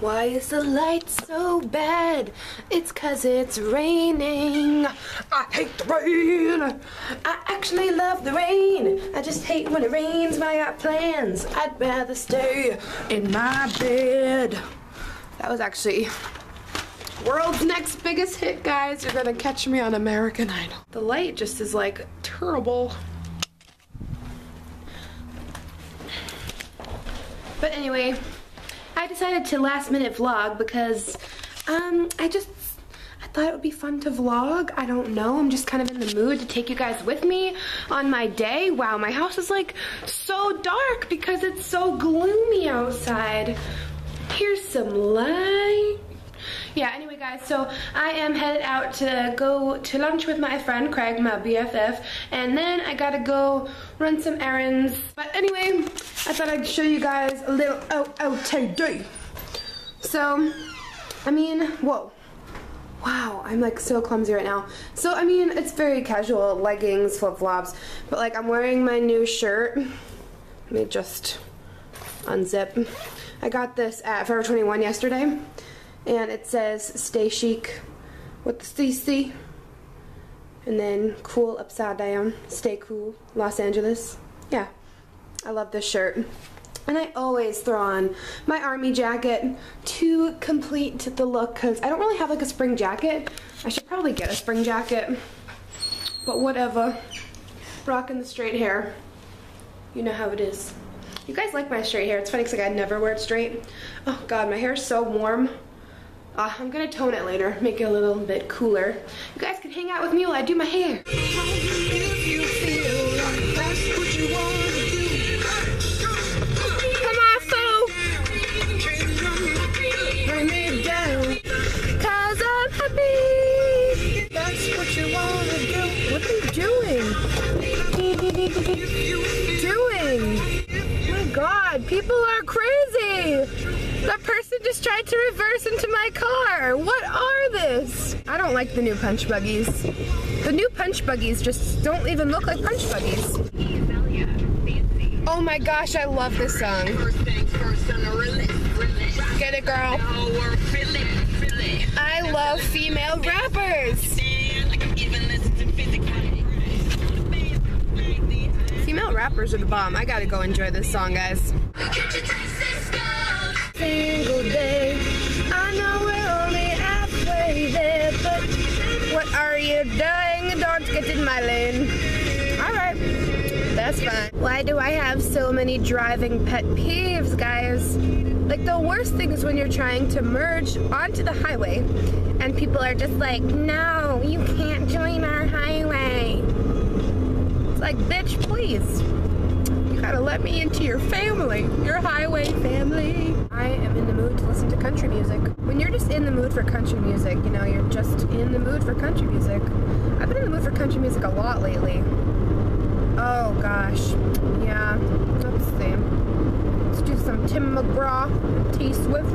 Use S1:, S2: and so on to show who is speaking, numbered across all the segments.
S1: Why is the light so bad? It's cause it's raining. I hate the rain. I actually love the rain. I just hate when it rains when I got plans. I'd rather stay in my bed. That was actually world's next biggest hit, guys. You're gonna catch me on American Idol. The light just is like terrible. But anyway, I decided to last minute vlog because um, I just I thought it would be fun to vlog. I don't know. I'm just kind of in the mood to take you guys with me on my day. Wow, my house is like so dark because it's so gloomy outside. Here's some light yeah, anyway guys, so I am headed out to go to lunch with my friend Craig, my BFF, and then I gotta go run some errands. But anyway, I thought I'd show you guys a little OOTD. So, I mean, whoa. Wow, I'm like so clumsy right now. So, I mean, it's very casual, leggings, flip-flops, but like I'm wearing my new shirt. Let me just unzip. I got this at Forever 21 yesterday and it says stay chic with the CC and then cool upside down. Stay cool. Los Angeles. Yeah. I love this shirt. And I always throw on my army jacket to complete the look because I don't really have like a spring jacket. I should probably get a spring jacket. But whatever. Rocking the straight hair. You know how it is. You guys like my straight hair. It's funny because like I never wear it straight. Oh god. My hair is so warm uh, I'm gonna tone it later, make it a little bit cooler. You guys can hang out with me while I do my hair. Person just tried to reverse into my car. What are this? I don't like the new punch buggies. The new punch buggies just don't even look like punch buggies. Oh my gosh, I love this song. Get it, girl. I love female rappers. Female rappers are the bomb. I gotta go enjoy this song, guys single day. I know we're only halfway there, but what are you doing? Don't get in my lane. Alright, that's fine. Why do I have so many driving pet peeves, guys? Like the worst thing is when you're trying to merge onto the highway and people are just like, no, you can't join our highway. It's like, bitch, please You gotta let me into your family, your highway family. I am in the mood to listen to country music. When you're just in the mood for country music, you know, you're just in the mood for country music. I've been in the mood for country music a lot lately. Oh gosh, yeah, let's see. Let's do some Tim McGraw, T Swift.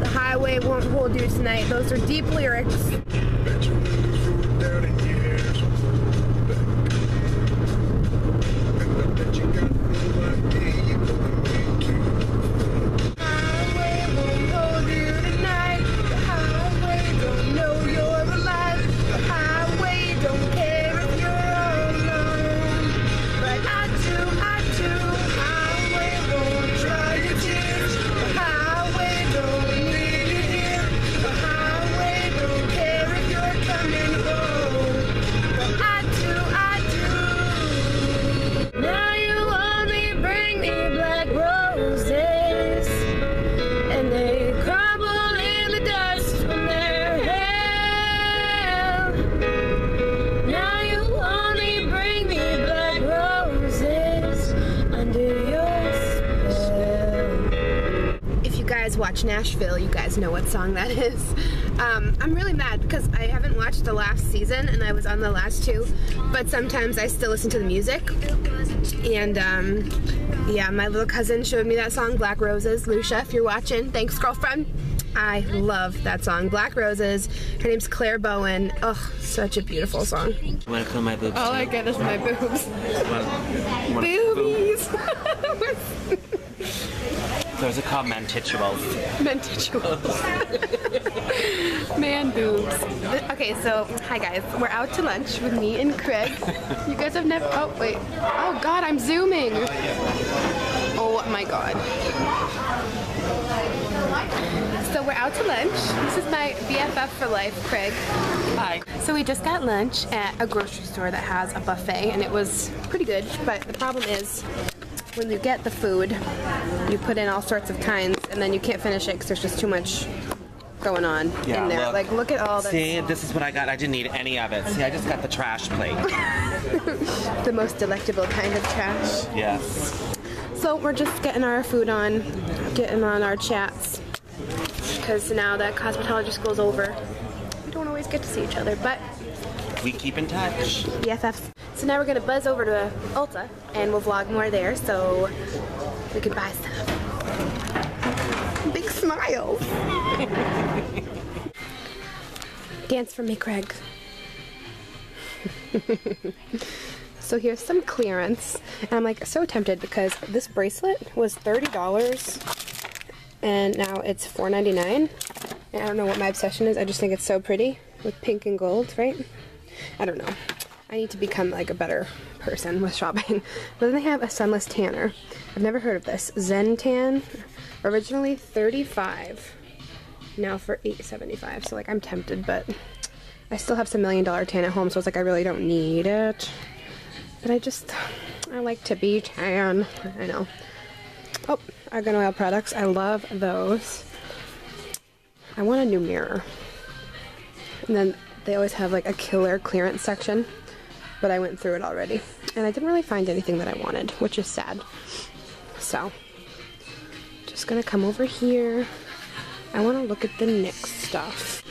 S1: The highway won't hold you tonight. Those are deep lyrics. Nashville, you guys know what song that is. Um, I'm really mad because I haven't watched the last season and I was on the last two, but sometimes I still listen to the music. And um, yeah, my little cousin showed me that song, Black Roses. Lucia, if you're watching, thanks, girlfriend. I love that song, Black Roses. Her name's Clare Bowen. Oh, such a beautiful song.
S2: You wanna film my boobs?
S1: All I get is my boobs. Boobies.
S2: Those are called menticules.
S1: Menticules. Man boobs. Okay, so hi guys. We're out to lunch with me and Craig. You guys have never. Oh wait. Oh God, I'm zooming. Oh my God. So we're out to lunch. This is my BFF for life, Craig.
S2: Hi.
S1: So we just got lunch at a grocery store that has a buffet, and it was pretty good. But the problem is, when you get the food, you put in all sorts of kinds, and then you can't finish it because there's just too much going on
S2: Yeah,
S1: in there.
S2: look.
S1: like, look at all the
S2: See, this is what I got. I didn't need any of it. See, I just got the trash plate.
S1: the most delectable kind of trash.
S2: yes.
S1: So we're just getting our food on, getting on our chats, because now that cosmetology school's over, we don't always get to see each other, but
S2: We keep in touch.
S1: BFFs. So now we're gonna buzz over to Ulta, and we'll vlog more there, so we can buy stuff. Big smiles. Dance for me, Craig. so here's some clearance, and I'm like so tempted because this bracelet was $30 and now it's $4.99. And I don't know what my obsession is, I just think it's so pretty with pink and gold, right? I don't know. I need to become like a better person with shopping. But then they have a sunless tanner. I've never heard of this. Zen Tan, originally 35 now for 8.75. So like I'm tempted, but I still have some million dollar tan at home, so it's like I really don't need it. But I just I like to be tan. I know. Oh, argan oil products. I love those. I want a new mirror. And then they always have like a killer clearance section, but I went through it already. And I didn't really find anything that I wanted, which is sad. So, just gonna come over here. I want to look at the NYX stuff.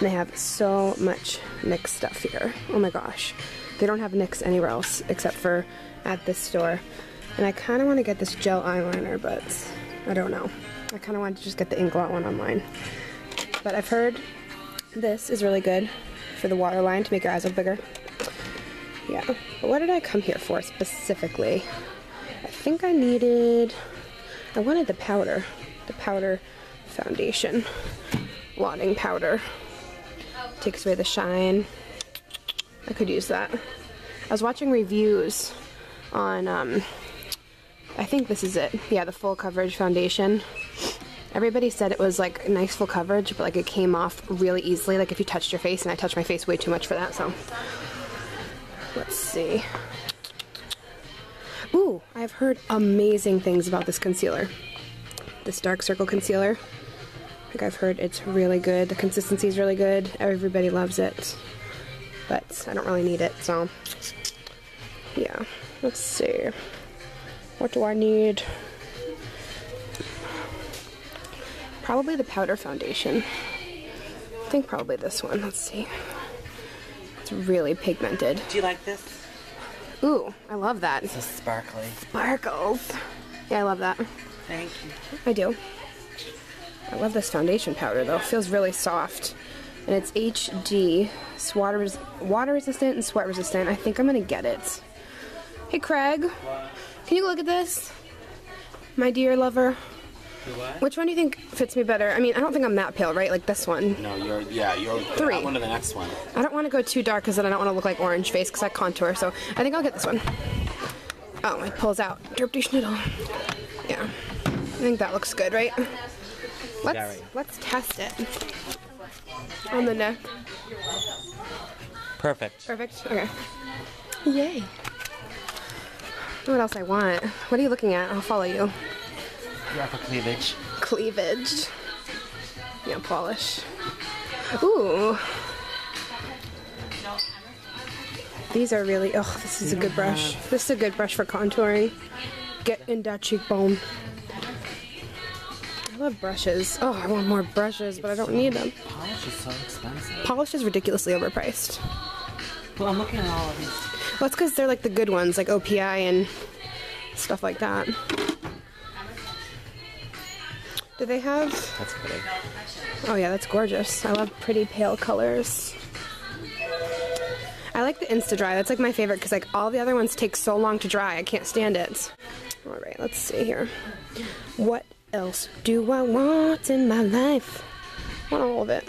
S1: They have so much NYX stuff here. Oh my gosh. They don't have NYX anywhere else except for at this store. And I kind of want to get this gel eyeliner, but I don't know. I kind of want to just get the Inglot one online. But I've heard this is really good for the waterline to make your eyes look bigger. Yeah. But what did I come here for specifically? I think I needed, I wanted the powder. The powder foundation. Blotting powder. Takes away the shine. I could use that. I was watching reviews on, um, I think this is it. Yeah, the full coverage foundation. Everybody said it was like nice full coverage, but like it came off really easily. Like if you touched your face, and I touched my face way too much for that, so. Let's see. Ooh, I've heard amazing things about this concealer. This dark circle concealer. Like I've heard it's really good. The consistency is really good. Everybody loves it. But I don't really need it, so. Yeah. Let's see. What do I need? Probably the powder foundation. I think probably this one. Let's see. It's really pigmented.
S2: Do you like this?
S1: Ooh, I love that.
S2: This is sparkly.
S1: Sparkles. Yeah, I love that.
S2: Thank you.
S1: I do. I love this foundation powder though. It feels really soft. And it's HD, it's water, res water resistant and sweat resistant. I think I'm gonna get it. Hey Craig, can you look at this? My dear lover. Which one do you think fits me better? I mean, I don't think I'm that pale, right? Like this one.
S2: No, you're, yeah, you're
S1: Three.
S2: that one to the next one.
S1: I don't want to go too dark because then I don't want to look like orange face because I contour. So I think I'll get this one. Oh, it pulls out. Derp die Schniddle. Yeah. I think that looks good, right? Let's
S2: right.
S1: let's test it on the neck.
S2: Perfect.
S1: Perfect. Okay. Yay. What else I want? What are you looking at? I'll follow you.
S2: You're upper cleavage.
S1: Cleavage. Yeah, polish. Ooh. These are really, oh, this is a good brush. This is a good brush for contouring. Get in that cheekbone. I love brushes. Oh, I want more brushes, but I don't need them.
S2: Polish is so expensive.
S1: Polish is ridiculously overpriced.
S2: Well, I'm looking at all of these.
S1: Well, it's because they're like the good ones, like OPI and stuff like that. Do they have?
S2: That's pretty.
S1: Oh yeah, that's gorgeous. I love pretty pale colors. I like the Insta Dry. That's like my favorite because like all the other ones take so long to dry. I can't stand it. All right, let's see here. What else do I want in my life? Want all of it.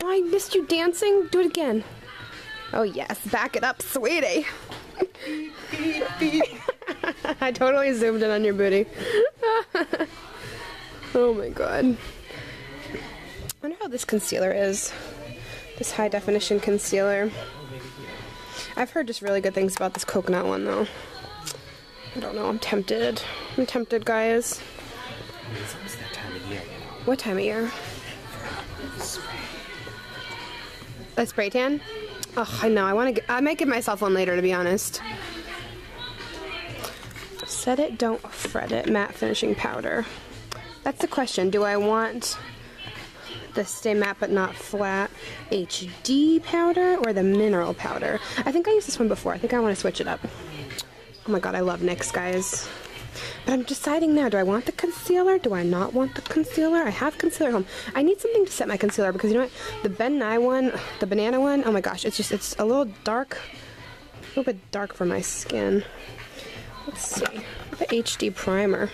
S1: Oh, I missed you dancing. Do it again. Oh yes, back it up, sweetie. I totally zoomed in on your booty. oh my god. I wonder how this concealer is. This high definition concealer. I've heard just really good things about this coconut one though. I don't know, I'm tempted. I'm tempted, guys.
S2: It's that time of year, you know.
S1: What time of year? A spray tan? Oh, I know. I want to. I might give myself one later, to be honest. Set it, don't fret it. Matte finishing powder. That's the question. Do I want the stay matte but not flat HD powder or the mineral powder? I think I used this one before. I think I want to switch it up. Oh my god, I love NYX, guys. But I'm deciding now, do I want the concealer? Do I not want the concealer? I have concealer home. I need something to set my concealer because you know what? The Ben Nye one, the banana one, oh my gosh, it's just, it's a little dark, a little bit dark for my skin. Let's see, the HD primer.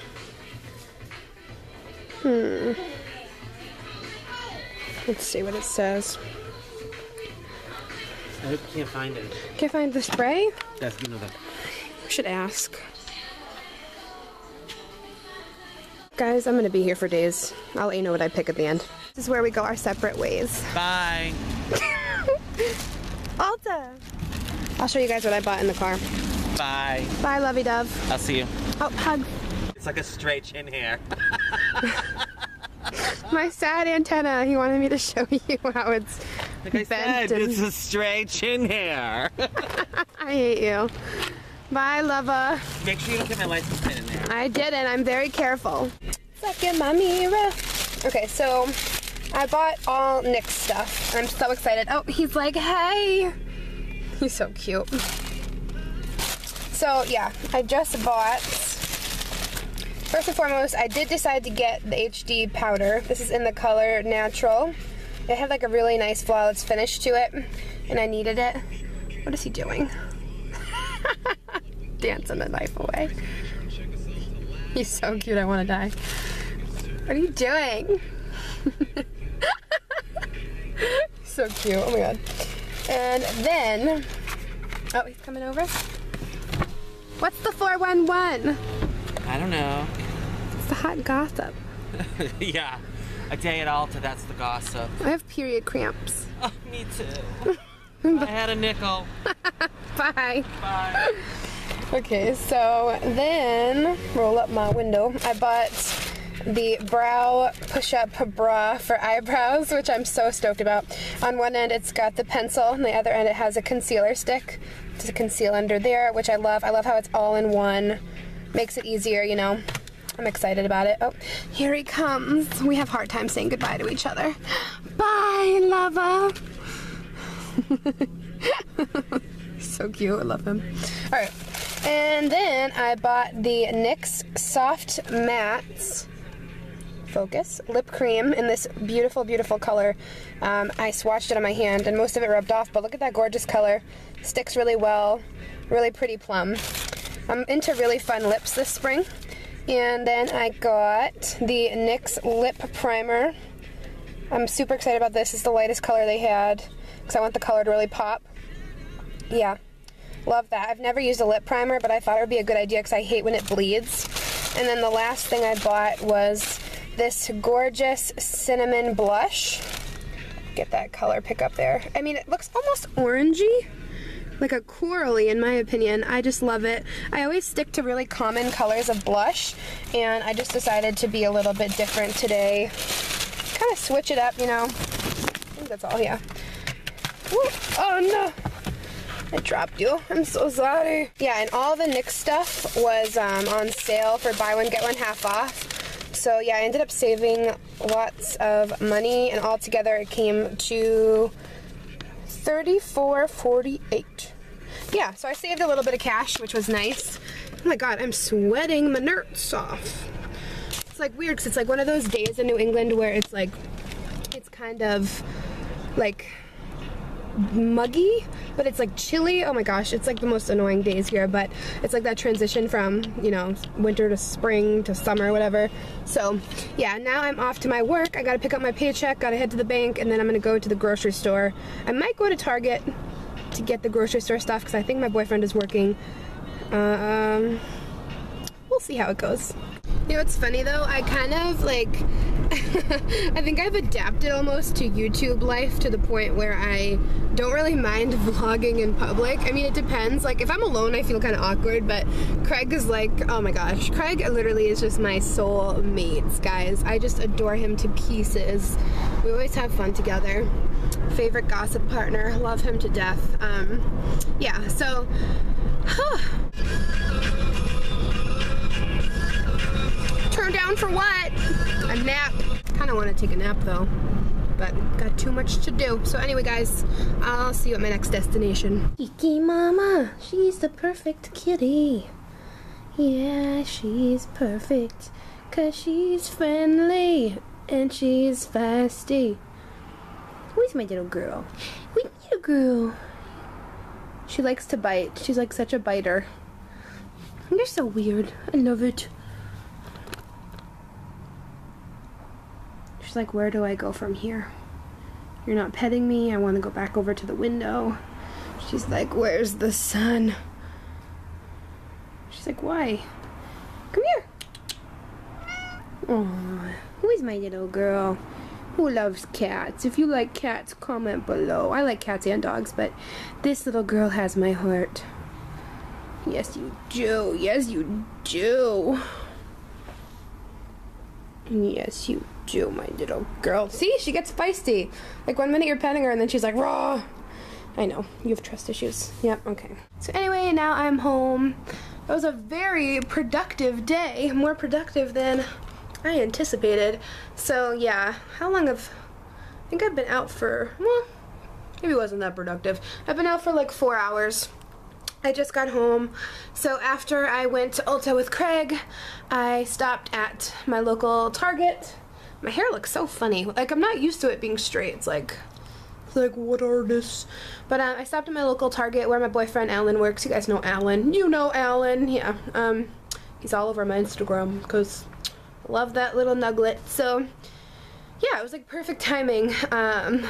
S1: Hmm. Let's see what it says.
S2: I hope you can't find it.
S1: Can't find the spray?
S2: That's, you know, the
S1: We should ask. Guys, I'm gonna be here for days. I'll let you know what I pick at the end. This is where we go our separate ways.
S2: Bye.
S1: Ulta! I'll show you guys what I bought in the car.
S2: Bye.
S1: Bye, lovey dove.
S2: I'll see you.
S1: Oh, hug.
S2: It's like a straight chin hair.
S1: My sad antenna. He wanted me to show you how it's
S2: Like I
S1: bent
S2: said,
S1: and-
S2: it's a straight chin hair.
S1: I hate you. Bye, lover.
S2: Make sure you don't get my license plate in there.
S1: I didn't. I'm very careful. Suck in my mirror. Okay, so I bought all NYX stuff. I'm so excited. Oh, he's like, hey. He's so cute. So yeah, I just bought. First and foremost, I did decide to get the HD powder. This is in the color Natural. It had like a really nice flawless finish to it, and I needed it. What is he doing? Dancing the knife away. He's so cute, I want to die. What are you doing? so cute, oh my god. And then, oh, he's coming over. What's the 411?
S2: I don't know.
S1: Hot gossip.
S2: yeah. A day at Ulta, that's the gossip.
S1: I have period cramps.
S2: Oh, me too. I had a nickel.
S1: Bye.
S2: Bye.
S1: Okay, so then roll up my window. I bought the brow push-up bra for eyebrows, which I'm so stoked about. On one end, it's got the pencil, and the other end, it has a concealer stick to conceal under there, which I love. I love how it's all in one. Makes it easier, you know. I'm excited about it. Oh, here he comes. We have hard time saying goodbye to each other. Bye, lover. so cute. I love him. All right. And then I bought the NYX Soft Mattes Focus Lip Cream in this beautiful, beautiful color. Um, I swatched it on my hand and most of it rubbed off, but look at that gorgeous color. Sticks really well. Really pretty plum. I'm into really fun lips this spring. And then I got the NYX Lip Primer. I'm super excited about this. It's the lightest color they had because I want the color to really pop. Yeah, love that. I've never used a lip primer, but I thought it would be a good idea because I hate when it bleeds. And then the last thing I bought was this gorgeous cinnamon blush. Get that color pick up there. I mean, it looks almost orangey like a corally in my opinion. I just love it. I always stick to really common colors of blush and I just decided to be a little bit different today. Kind of switch it up, you know. I think that's all, yeah. Woo. Oh no! I dropped you. I'm so sorry. Yeah, and all the NYX stuff was um, on sale for buy one, get one half off. So yeah, I ended up saving lots of money and altogether it came to 34.48. Yeah, so I saved a little bit of cash, which was nice. Oh my god, I'm sweating my nerds off. It's like weird because it's like one of those days in New England where it's like, it's kind of like muggy, but it's like chilly. Oh my gosh, it's like the most annoying days here, but it's like that transition from, you know, winter to spring to summer, whatever. So, yeah, now I'm off to my work. I gotta pick up my paycheck, gotta head to the bank, and then I'm gonna go to the grocery store. I might go to Target to get the grocery store stuff because I think my boyfriend is working. Um, we'll see how it goes. You know it's funny though? I kind of like, I think I've adapted almost to YouTube life to the point where I don't really mind vlogging in public. I mean, it depends. Like, if I'm alone, I feel kind of awkward, but Craig is like, oh my gosh. Craig literally is just my soul mates, guys. I just adore him to pieces. We always have fun together. Favorite gossip partner. Love him to death. Um, yeah, so, huh. Turn down for what? A nap. Kind of want to take a nap though, but got too much to do. So anyway, guys, I'll see you at my next destination. Kiki Mama, she's the perfect kitty. Yeah, she's perfect, cause she's friendly and she's feisty. Where's my little girl? Where's my little girl? She likes to bite. She's like such a biter. You're so weird. I love it. Like, where do I go from here? You're not petting me. I want to go back over to the window. She's like, where's the sun? She's like, why? Come here. Oh, who is my little girl? Who loves cats? If you like cats, comment below. I like cats and dogs, but this little girl has my heart. Yes, you do. Yes, you do. Yes, you do, my little girl. See, she gets feisty. Like one minute you're petting her, and then she's like, raw. I know, you have trust issues. Yep, okay. So, anyway, now I'm home. It was a very productive day, more productive than I anticipated. So, yeah, how long have. I think I've been out for. Well, maybe it wasn't that productive. I've been out for like four hours. I just got home. So after I went to Ulta with Craig, I stopped at my local Target. My hair looks so funny. Like I'm not used to it being straight. It's like, it's like what are this? But uh, I stopped at my local Target where my boyfriend Alan works. You guys know Alan. You know Alan. Yeah. Um, he's all over my Instagram because I love that little nuglet. So yeah, it was like perfect timing. Um,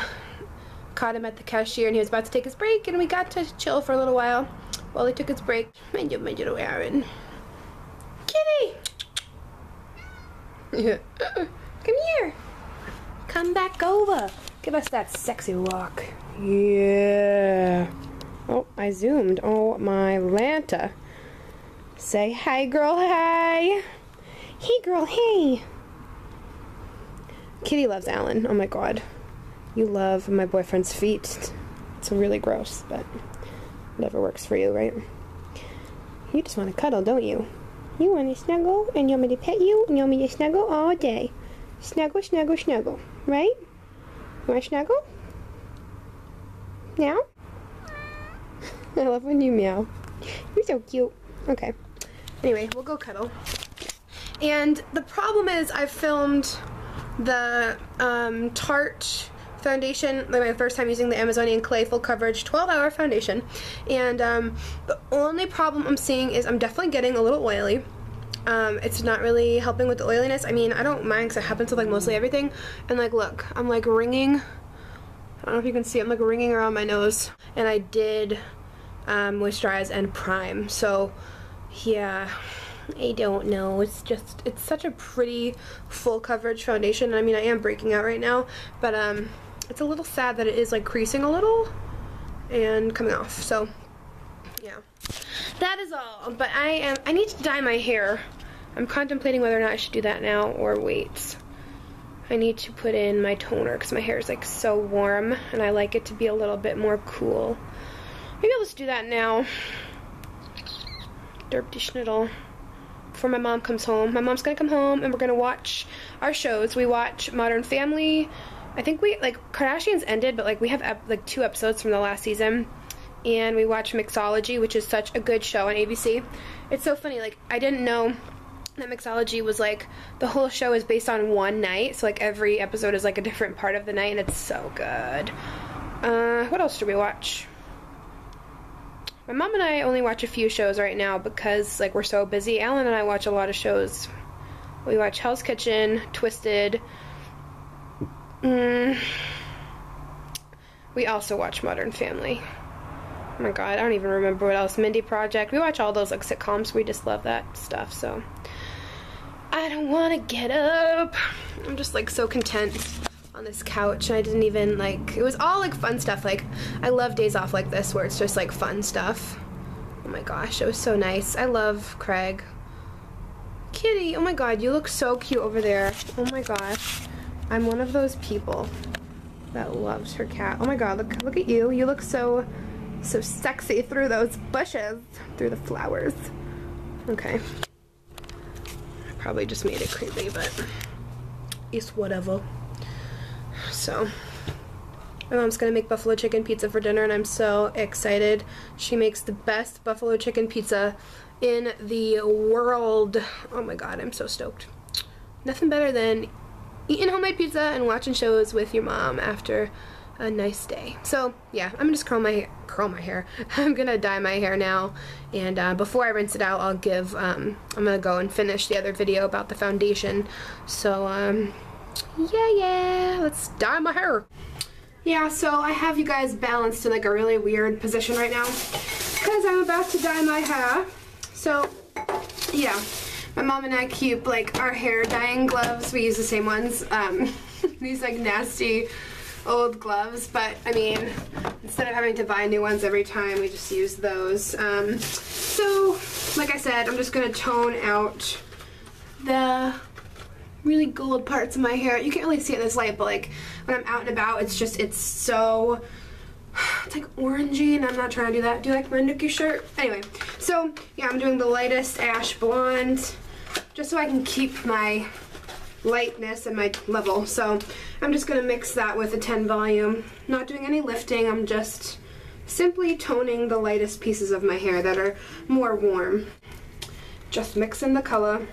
S1: caught him at the cashier and he was about to take his break and we got to chill for a little while while he took his break. My little Aaron. Kitty! Come here. Come back over. Give us that sexy walk. Yeah. Oh, I zoomed. Oh, my Lanta. Say hi, girl, hi. Hey, girl, hey. Kitty loves Alan. Oh my god. You love my boyfriend's feet. It's really gross, but whatever works for you, right? You just want to cuddle, don't you? You want to snuggle, and you want me to pet you, and you want me to snuggle all day. Snuggle, snuggle, snuggle, right? You want to snuggle? Meow? I love when you meow. You're so cute. Okay. Anyway, we'll go cuddle. And the problem is I filmed the um, Tarte foundation, like my first time using the Amazonian Clay full coverage 12 hour foundation. And um, the only problem I'm seeing is I'm definitely getting a little oily. Um, it's not really helping with the oiliness. I mean, I don't mind because it happens with like mostly everything. And like, look, I'm like ringing. I don't know if you can see, I'm like ringing around my nose. And I did um, moisturize and prime. So, yeah. I don't know. It's just, it's such a pretty full coverage foundation. I mean, I am breaking out right now, but um, it's a little sad that it is like creasing a little and coming off. So, yeah. That is all. But I am, I need to dye my hair. I'm contemplating whether or not I should do that now or wait. I need to put in my toner because my hair is like so warm and I like it to be a little bit more cool. Maybe I'll just do that now. Derpty schniddle before my mom comes home. My mom's gonna come home and we're gonna watch our shows. We watch Modern Family. I think we like Kardashians ended, but like we have ep- like two episodes from the last season, and we watched Mixology, which is such a good show on ABC. It's so funny. Like I didn't know that Mixology was like the whole show is based on one night, so like every episode is like a different part of the night, and it's so good. Uh, what else do we watch? My mom and I only watch a few shows right now because like we're so busy. Alan and I watch a lot of shows. We watch Hell's Kitchen, Twisted. Mm. We also watch Modern Family. Oh my god, I don't even remember what else. Mindy Project. We watch all those like sitcoms. We just love that stuff. So I don't want to get up. I'm just like so content on this couch. And I didn't even like, it was all like fun stuff. Like, I love days off like this where it's just like fun stuff. Oh my gosh, it was so nice. I love Craig. Kitty, oh my god, you look so cute over there. Oh my gosh. I'm one of those people that loves her cat. Oh my god, look look at you. You look so so sexy through those bushes, through the flowers. Okay. I probably just made it creepy, but it's whatever. So, my mom's gonna make buffalo chicken pizza for dinner, and I'm so excited. She makes the best buffalo chicken pizza in the world. Oh my god, I'm so stoked. Nothing better than eating homemade pizza and watching shows with your mom after a nice day. So yeah, I'm gonna just curl my curl my hair. I'm gonna dye my hair now, and uh, before I rinse it out, I'll give. Um, I'm gonna go and finish the other video about the foundation. So um, yeah, yeah, let's dye my hair. Yeah, so I have you guys balanced in like a really weird position right now because I'm about to dye my hair. So yeah, my mom and I keep like our hair dyeing gloves. We use the same ones. Um, these like nasty old gloves, but I mean, instead of having to buy new ones every time, we just use those. Um, so, like I said, I'm just gonna tone out the really gold parts of my hair. You can't really see it in this light, but like when I'm out and about, it's just, it's so, it's like orangey and I'm not trying to do that. Do you like my Nookie shirt? Anyway, so yeah, I'm doing the lightest ash blonde just so I can keep my lightness and my level. So I'm just gonna mix that with a 10 volume. Not doing any lifting, I'm just simply toning the lightest pieces of my hair that are more warm. Just mixing the color.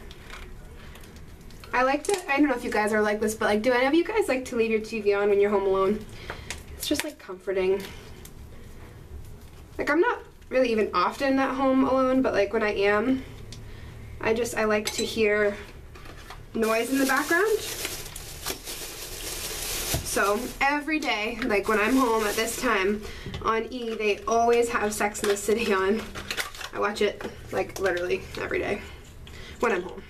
S1: I like to, I don't know if you guys are like this, but like do any of you guys like to leave your TV on when you're home alone? It's just like comforting. Like I'm not really even often at home alone, but like when I am, I just, I like to hear noise in the background. So every day, like when I'm home at this time on E, they always have Sex in the City on. I watch it like literally every day when I'm home.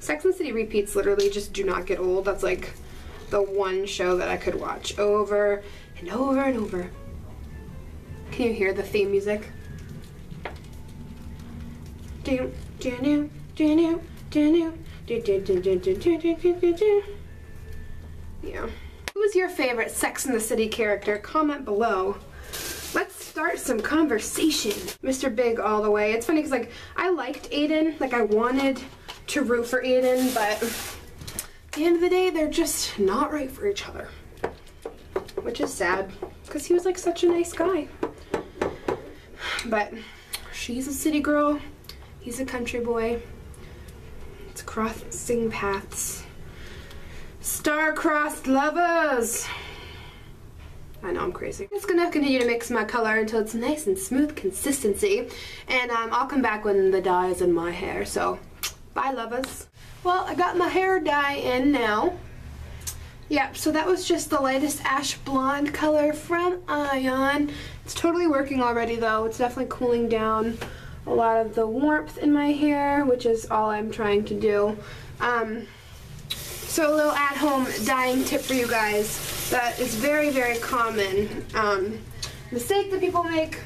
S1: Sex and the City repeats literally just do not get old. That's like the one show that I could watch over and over and over. Can you hear the theme music? Yeah. Who's your favorite Sex in the City character? Comment below. Let's start some conversation. Mr. Big all the way. It's funny because like I liked Aidan. Like I wanted to root for Aidan, but at the end of the day, they're just not right for each other. Which is sad, because he was like such a nice guy. But she's a city girl, he's a country boy. It's crossing paths. Star-crossed lovers! I know I'm crazy. I'm just gonna continue to mix my color until it's nice and smooth consistency. And um, I'll come back when the dye is in my hair, so Bye, lovers. Well, I got my hair dye in now. Yep, so that was just the lightest ash blonde color from Ion. It's totally working already though. It's definitely cooling down a lot of the warmth in my hair, which is all I'm trying to do. Um, so a little at-home dyeing tip for you guys that is very, very common. Um, mistake that people make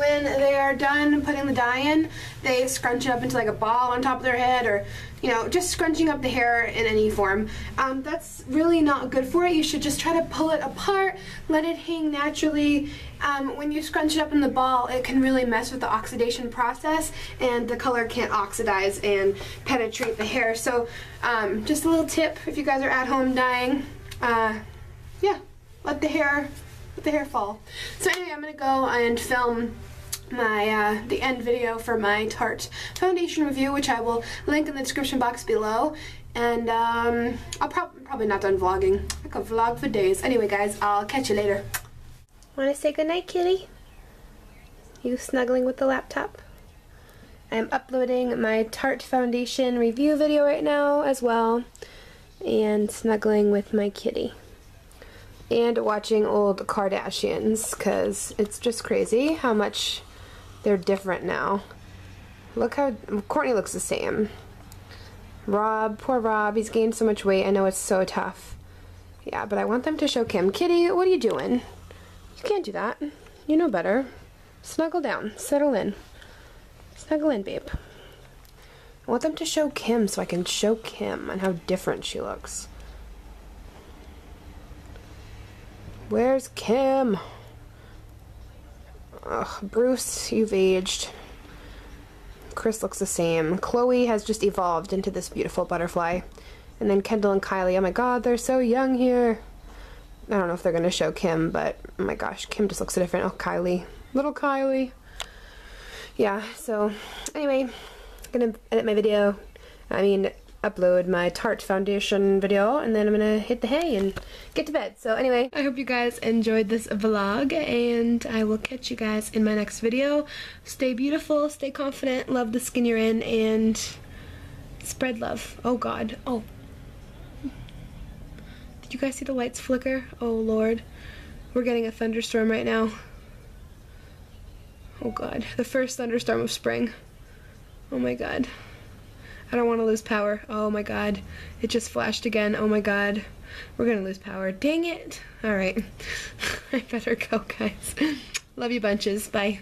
S1: when they are done putting the dye in, they scrunch it up into like a ball on top of their head or, you know, just scrunching up the hair in any form. Um, that's really not good for it. You should just try to pull it apart, let it hang naturally. Um, when you scrunch it up in the ball, it can really mess with the oxidation process and the color can't oxidize and penetrate the hair. So um, just a little tip if you guys are at home dyeing, uh, yeah, let the hair let the hair fall. So anyway, I'm gonna go and film my uh, the end video for my Tarte foundation review, which I will link in the description box below. And um, I'll prob- probably not done vlogging. I could vlog for days. Anyway, guys, I'll catch you later. Want to say goodnight, kitty? You snuggling with the laptop? I'm uploading my Tarte Foundation review video right now as well. And snuggling with my kitty. And watching old Kardashians, because it's just crazy how much they're different now. Look how Kourtney looks the same. Rob, poor Rob, he's gained so much weight. I know it's so tough. Yeah, but I want them to show Kim. Kitty, what are you doing? You can't do that. You know better. Snuggle down. Settle in. Snuggle in, babe. I want them to show Kim so I can show Kim on how different she looks. Where's Kim? Ugh, Bruce, you've aged. Kris looks the same. Khloé has just evolved into this beautiful butterfly. And then Kendall and Kylie, oh my god, they're so young here. I don't know if they're going to show Kim, but oh my gosh, Kim just looks so different. Oh, Kylie. Little Kylie. Yeah, so anyway, I'm going to edit my video. I mean, upload my Tarte foundation video and then I'm gonna hit the hay and get to bed. So anyway, I hope you guys enjoyed this vlog and I will catch you guys in my next video. Stay beautiful, stay confident, love the skin you're in, and spread love. Oh god. Oh. Did you guys see the lights flicker? Oh lord. We're getting a thunderstorm right now. Oh god. The first thunderstorm of spring. Oh my god. I don't want to lose power. Oh my god. It just flashed again. Oh my god. We're gonna lose power. Dang it. Alright. I better go, guys. Love you bunches. Bye.